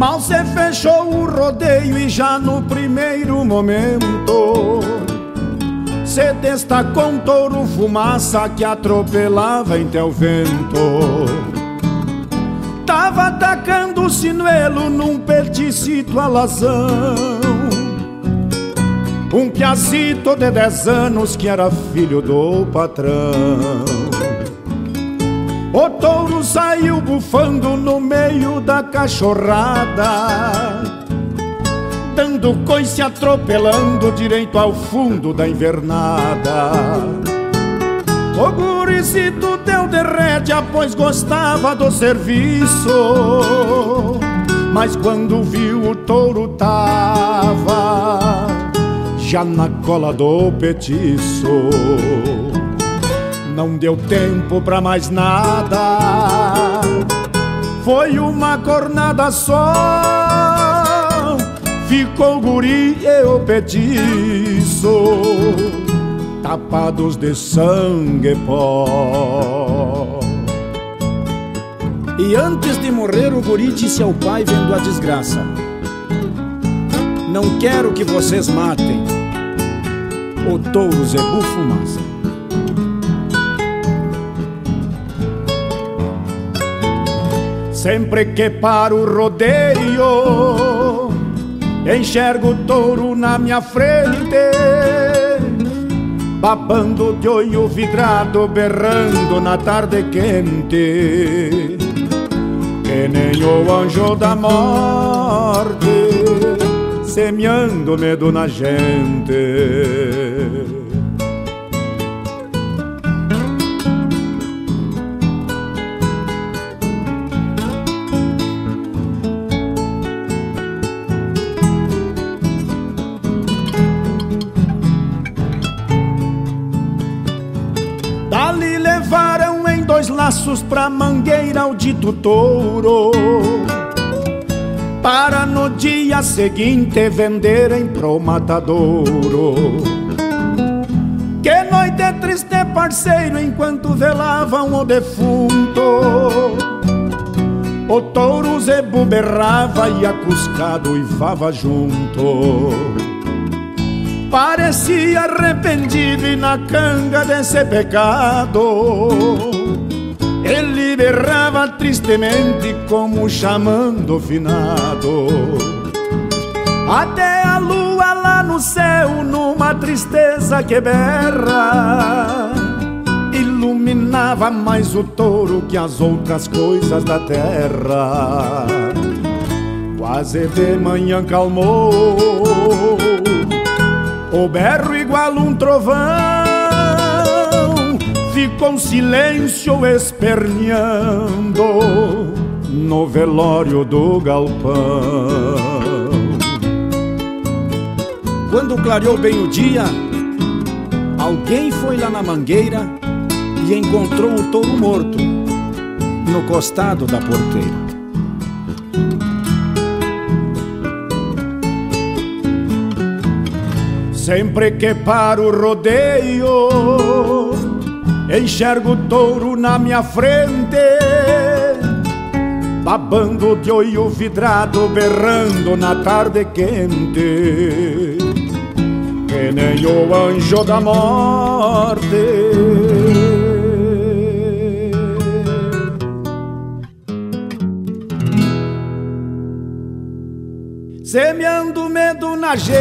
Mal se fechou o rodeio e já no primeiro momento se destacou um touro fumaça que atropelava em teu vento. Tava atacando o sinuelo num peticito alazão. Um piacito de dez anos que era filho do patrão. O touro saiu bufando no meio da cachorrada Dando coice atropelando direito ao fundo da invernada. O guricito deu de rédea, pois gostava do serviço Mas quando viu o touro tava Já na cola do petiço não deu tempo pra mais nada. Foi uma cornada só. Ficou o guri e o petiço, tapados de sangue pó. E antes de morrer, o guri disse ao pai, vendo a desgraça: Não quero que vocês matem o touro Zebu Fumaça. Sempre que paro o rodeio, enxergo o touro na minha frente, babando de olho vidrado, berrando na tarde quente, que nem o anjo da morte, semeando medo na gente. Laços pra mangueira o dito touro Para no dia seguinte venderem pro matadouro. Que noite triste parceiro enquanto velavam o defunto. O touro zebu berrava e a cuscado uivava junto. Parecia arrependido e na canga desse pecado berrava tristemente como chamando o finado. Até a lua lá no céu numa tristeza que berra Iluminava mais o touro que as outras coisas da terra. Quase de manhã calmou O berro igual um trovão ficou silêncio esperneando no velório do galpão. Quando clareou bem o dia, alguém foi lá na mangueira e encontrou o touro morto no costado da porteira. Sempre que para o rodeio Enxergo o touro na minha frente Babando de olho vidrado Berrando na tarde quente. Que nem o anjo da morte. Semeando medo na gente